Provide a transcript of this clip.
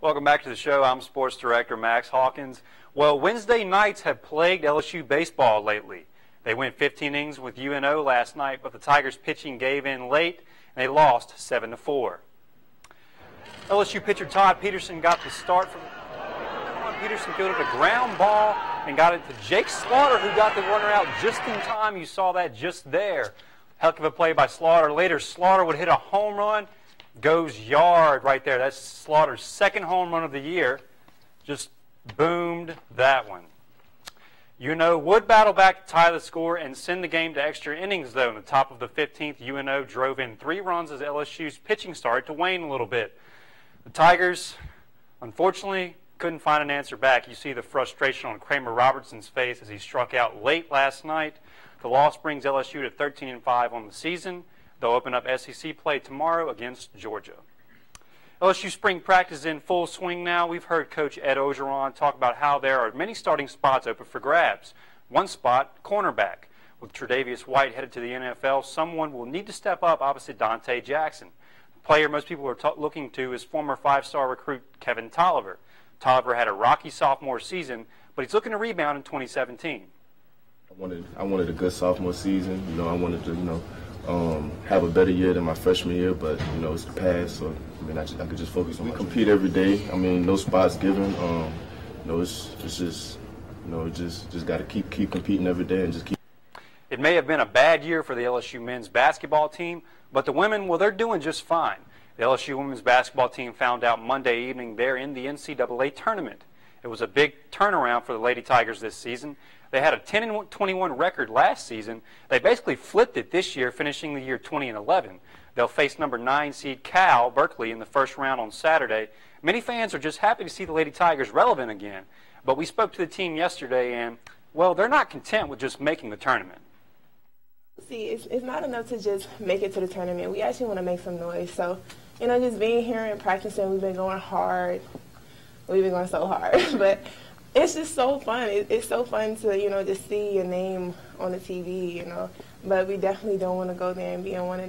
Welcome back to the show. I'm Sports Director Max Hawkins. Well, Wednesday nights have plagued LSU baseball lately. They went 15 innings with UNO last night, but the Tigers pitching gave in late and they lost 7 to 4. LSU pitcher Todd Peterson got the start from Peterson fielded a ground ball and got it to Jake Slaughter, who got the runner out just in time. You saw that just there. Heck of a play by Slaughter. Later, Slaughter would hit a home run goes yard right there. That's Slaughter's second home run of the year. Just boomed that one. UNO would battle back to tie the score and send the game to extra innings, though. In the top of the 15th, UNO drove in three runs as LSU's pitching started to wane a little bit. The Tigers, unfortunately, couldn't find an answer back. You see the frustration on Kramer Robertson's face as he struck out late last night. The loss brings LSU to 13 and 5 on the season. They'll open up SEC play tomorrow against Georgia. LSU spring practice is in full swing now. We've heard Coach Ed Orgeron talk about how there are many starting spots open for grabs. One spot, cornerback. With Tre'Davious White headed to the NFL, someone will need to step up opposite Donte Jackson. The player most people are looking to is former five-star recruit Kevin Tolliver. Tolliver had a rocky sophomore season, but he's looking to rebound in 2017. I wanted, I wanted a good sophomore season. You know, I wanted to, you know, um, have a better year than my freshman year, but you know it's the past, so I mean I, I could just focus on. We compete every day. I mean, no spots given. Um, you know, it's it's just you know just just got to keep keep competing every day and just keep. It may have been a bad year for the LSU men's basketball team, but the women, well, they're doing just fine. The LSU women's basketball team found out Monday evening they're in the NCAA tournament. It was a big turnaround for the Lady Tigers this season. They had a 10 and 21 record last season. They basically flipped it this year, finishing the year 20 and 11. They'll face number nine seed Cal Berkeley in the first round on Saturday. Many fans are just happy to see the Lady Tigers relevant again. But we spoke to the team yesterday, and well, they're not content with just making the tournament. See, it's, it's not enough to just make it to the tournament. We actually want to make some noise. So, you know, just being here and practicing, we've been going hard. We've been going so hard, but it's just so fun. It, it's so fun to you know just see your name on the TV, you know. But we definitely don't want to go there and be in one of